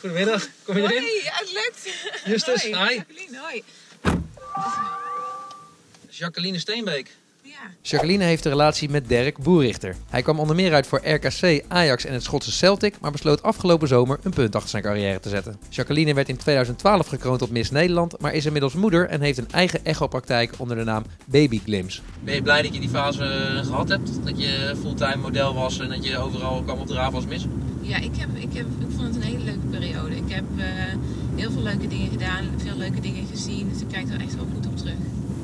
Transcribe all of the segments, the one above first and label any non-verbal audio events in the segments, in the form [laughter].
Goedemiddag, kom je erin? Hoi, ja, het lukt. Justus, hoi. hi. Jacqueline, hoi. Jacqueline Steenbeek. Ja. Jacqueline heeft een relatie met Dirk Boerichter. Hij kwam onder meer uit voor RKC, Ajax en het Schotse Celtic, maar besloot afgelopen zomer een punt achter zijn carrière te zetten. Jacqueline werd in 2012 gekroond tot Miss Nederland, maar is inmiddels moeder en heeft een eigen echopraktijk onder de naam Baby Glims. Ben je blij dat je die fase eh, gehad hebt? Dat je fulltime model was en dat je overal kwam opdraven als mis? Ja, ik, heb, ik, heb, ik vond het een hele leuke periode. Ik heb eh, heel veel leuke dingen gedaan, veel leuke dingen gezien. Dus ik kijk er echt wel goed op terug.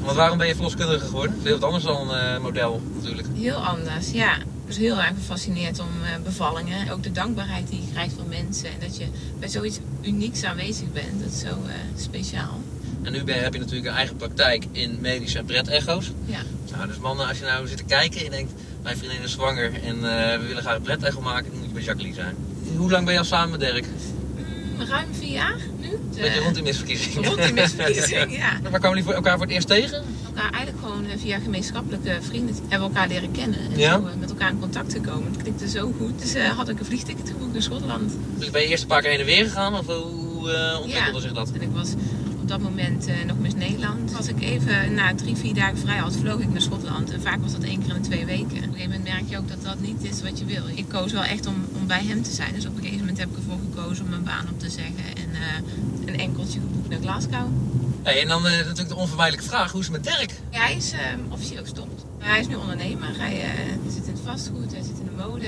Want waarom ben je verloskundige geworden? Dat is heel wat anders dan eh, model natuurlijk. Heel anders, ja. Ik was heel erg gefascineerd om eh, bevallingen. Ook de dankbaarheid die je krijgt van mensen. En dat je bij zoiets unieks aanwezig bent. Dat is zo speciaal. En nu ben, heb je natuurlijk een eigen praktijk in medische pret-echo's. Ja. Nou, dus mannen, als je nou zit te kijken en denkt, mijn vriendin is zwanger en eh, we willen graag een pret-echo maken, dan moet je bij Jacqueline zijn. Hoe lang ben je al samen met Dirk? Mm, ruim vier jaar nu. Beetje rond die misverkiezing. rond die misverkiezing, ja. [laughs] Waar kwamen jullie voor elkaar voor het eerst tegen? elkaar eigenlijk gewoon eh, via gemeenschappelijke vrienden hebben we elkaar leren kennen. En Ja? zo eh, met elkaar in contact gekomen. Het klikte zo goed. Dus had ik een vliegticket geboekt naar Schotland. Dus ben je eerst een paar keer heen en weer gegaan of hoe ontwikkelde Ja. zich dat? En ik was op dat moment eh, nog Miss Nederland. Als ik even na drie, vier dagen vrij had, vloog ik naar Schotland. En vaak was dat één keer in de twee weken. Op een gegeven moment merk je ook dat dat niet is wat je wil. Ik koos wel echt om, om bij hem te zijn. Dus op een gegeven moment heb ik ervoor gekozen om mijn baan op te zeggen. En eh, een enkeltje geboekt naar Glasgow. Hey, en dan eh, natuurlijk de onvermijdelijke vraag, hoe is het met Dirk? Ja, hij is eh, officieel gestopt. Hij is nu ondernemer. Hij eh, zit in het vastgoed, hij zit in de mode.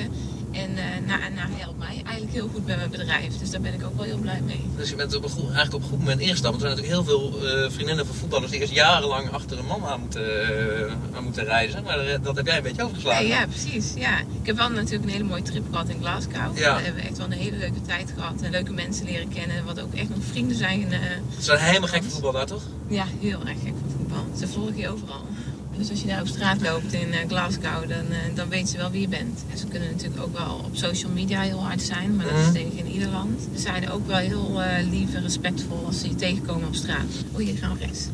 En eh nou, nou, helpt mij eigenlijk heel goed bij mijn bedrijf. Dus daar ben ik ook wel heel blij mee. Dus je bent op een goed, eigenlijk op een goed moment ingestapt. Want er zijn natuurlijk heel veel eh, vriendinnen van voetballers die eerst jarenlang achter een man aan moeten, eh, aan moeten reizen. Maar dat heb jij een beetje overgeslagen. Ja, precies. Ja. Ik heb wel natuurlijk een hele mooie trip gehad in Glasgow. Ja. Daar hebben we echt wel een hele leuke tijd gehad. En leuke mensen leren kennen. Wat ook echt nog vrienden zijn. eh, Ze zijn helemaal gek van voetbal daar, toch? ja, heel erg gek van voetbal. Ze volgen je overal. Dus als je daar op straat loopt in eh, Glasgow, dan, eh, dan weten ze wel wie je bent. En ze kunnen natuurlijk ook wel op social media heel hard zijn, maar dat is Mhm. denk ik in ieder land. Ze zijn ook wel heel eh, lief en respectvol als ze je tegenkomen op straat. Oh, hier gaan we rechts.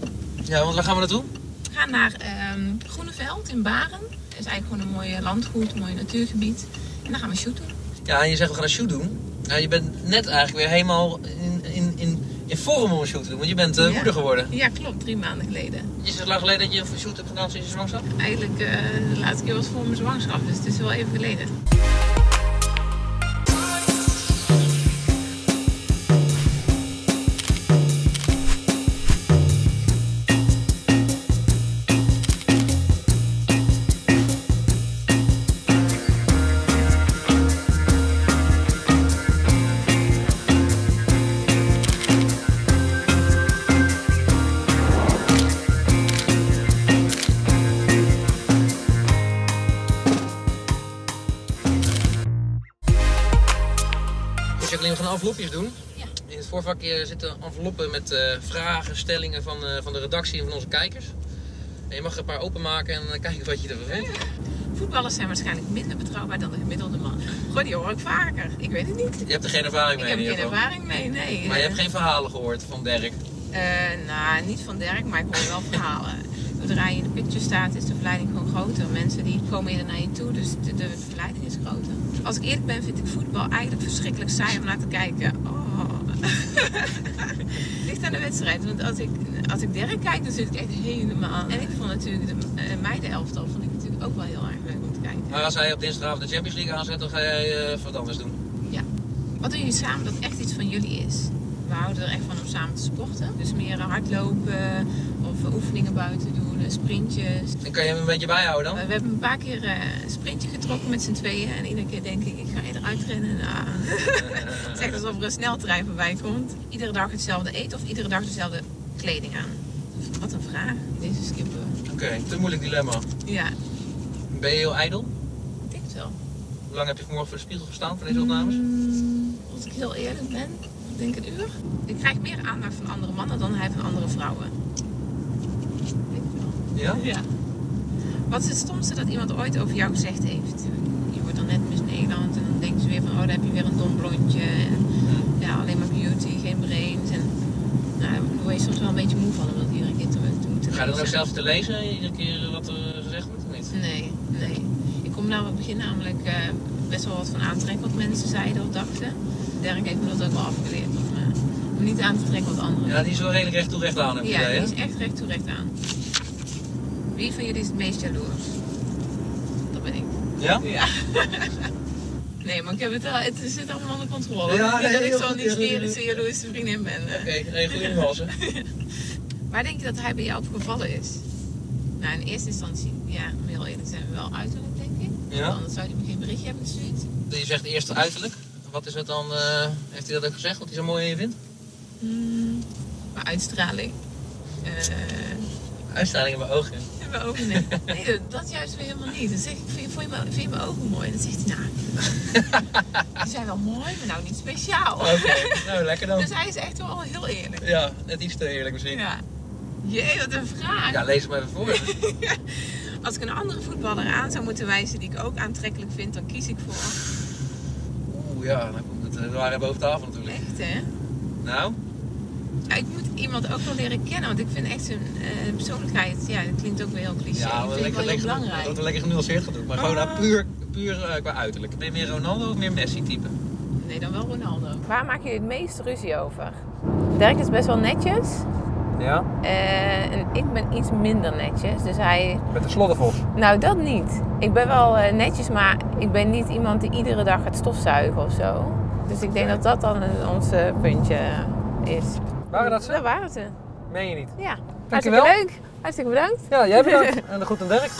Ja, want waar gaan we naartoe? We gaan naar ehm Groeneveld in Baren. Dat is eigenlijk gewoon een mooi landgoed, een mooi natuurgebied. En dan gaan we shooten. Ja, en je zegt we gaan een shoot doen. Nou, je bent net eigenlijk weer helemaal in vorm om een shoot te doen. Want je bent eh, moeder geworden. Ja, klopt. Drie maanden geleden. Is het lang geleden dat je een shoot hebt gedaan sinds je zwangerschap? Eigenlijk eh, de laatste keer was voor mijn zwangerschap, dus het is wel even geleden. We gaan envelopjes doen. Ja. In het voorvakje zitten enveloppen met eh, vragen, stellingen van, eh, van de redactie en van onze kijkers. En je mag er een paar openmaken en eh, kijken wat je ervan vindt. Voetballers zijn waarschijnlijk minder betrouwbaar dan de gemiddelde man. Goh, die hoor ik vaker. Ik weet het niet. Je hebt er geen ervaring Ik mee heb er ieder geen ervaring mee, nee. Maar je hebt geen verhalen gehoord van Dirk. Eh, nou, niet van Dirk, maar ik hoor wel verhalen. Zodra je in de picture staat, is de verleiding gewoon groter. Mensen die komen eerder naar je toe, dus de, de verleiding is groter. Als ik eerlijk ben, vind ik voetbal eigenlijk verschrikkelijk saai om naar te kijken. Oh. [laughs] Ligt aan de wedstrijd, want als ik, als ik Dirk kijk, dan zit ik echt helemaal... En ik vond natuurlijk de uh, meidenelftal vond ik natuurlijk ook wel heel erg leuk om te kijken. Maar als hij op dinsdagavond de Champions League aanzet, dan ga jij eh, wat anders doen. Ja. Wat doen jullie samen dat echt iets van jullie is? We houden er echt van om samen te sporten. Dus meer hardlopen of oefeningen buiten doen, sprintjes. En kan je hem een beetje bijhouden dan? We hebben een paar keer eh, een sprintje getrokken met z'n tweeën. En iedere keer denk ik, ik ga eruit rennen. Nou, [laughs] het is echt alsof er een sneltrein voorbij komt. Iedere dag hetzelfde eten of iedere dag dezelfde kleding aan? Wat een vraag. Deze skippen. Oké, te moeilijk dilemma. Ja, Ben je heel ijdel? ik denk het wel. Hoe lang heb je vanmorgen voor de spiegel gestaan voor deze opnames? Mm, als ik heel eerlijk ben, ik denk een uur. Ik krijg meer aandacht van andere mannen dan hij van andere vrouwen. Ja? Ja. Wat is het stomste dat iemand ooit over jou gezegd heeft? Je wordt dan net Miss Nederland en dan denken ze weer van, oh, daar heb je weer een dom blondje. En, ja, alleen maar beauty, geen brains. En nou, daar word je soms wel een beetje moe van om dat iedere keer te, te moeten Ga je dan ook zelf te lezen, iedere keer wat er gezegd wordt of niet? Nee, nee. Ik kom nou het begin namelijk eh, best wel wat van aantrekken wat mensen zeiden of dachten. Dirk heeft me dat ook wel afgeleerd. Om, eh, om niet aan te trekken wat anderen Ja, die is wel redelijk recht toe recht aan, heb je Ja, die hè? is echt recht toe recht aan. Wie van jullie is het meest jaloers? Dat ben ik. Ja? [laughs] Ja. nee, maar ik heb het, wel, het zit allemaal onder controle. Ja, niet nee, dat ik zo'n hysterische, jaloerse vriendin ben. eh. Oké, nee, goede nuance. Waar denk je dat hij bij jou opgevallen is? Nou, in eerste instantie, ja, om heel eerlijk zijn, wel uiterlijk, denk ik. Ja? Want Anders zou hij me geen berichtje hebben gestuurd. Je zegt eerst uiterlijk. Wat is het dan, eh, heeft hij dat ook gezegd, wat hij zo mooi in je vindt? Hmm, maar uitstraling. eh Uitstraling in mijn ogen. in mijn ogen, nee. nee dat, juist weer helemaal niet. Dan zeg ik, vind, vond je mijn, vind je mijn ogen mooi? Dan zegt hij, nou, [laughs] die zijn wel mooi, maar nou niet speciaal. Oké, nou lekker dan. [laughs] Dus hij is echt wel heel eerlijk. Ja, net iets te eerlijk misschien. Ja. Jee, wat een vraag. Ja, lees het maar even voor. [laughs] Als ik een andere voetballer aan zou moeten wijzen die ik ook aantrekkelijk vind, dan kies ik voor. Oeh, ja, dan komt het, eh, we waren boven tafel natuurlijk. Echt hè? Nou, Ja, ik moet iemand ook wel leren kennen, want ik vind echt zijn eh, persoonlijkheid, ja, dat klinkt ook weer heel cliché. ja, ik we vind wel lekker, belangrijk. dat we lekker genuanceerd gaan doen. Maar gewoon Ah. nou, puur, puur eh, qua uiterlijk. Ben je meer Ronaldo of meer Messi type? Nee, dan wel Ronaldo. Waar maak je het meest ruzie over? Dirk is best wel netjes. Ja, eh, en ik ben iets minder netjes. Dus hij. met de sloddervos. Nou, dat niet. Ik ben wel eh, netjes, maar ik ben niet iemand die iedere dag gaat stofzuigen of zo. Dus ik denk dat dat dan een- ons eh, puntje is. Waren dat ze? Dat waren ze. Meen je niet? Ja. Dankjewel. Hartstikke leuk. Hartstikke bedankt. Ja, jij bedankt. [laughs] en de groet aan Dirk.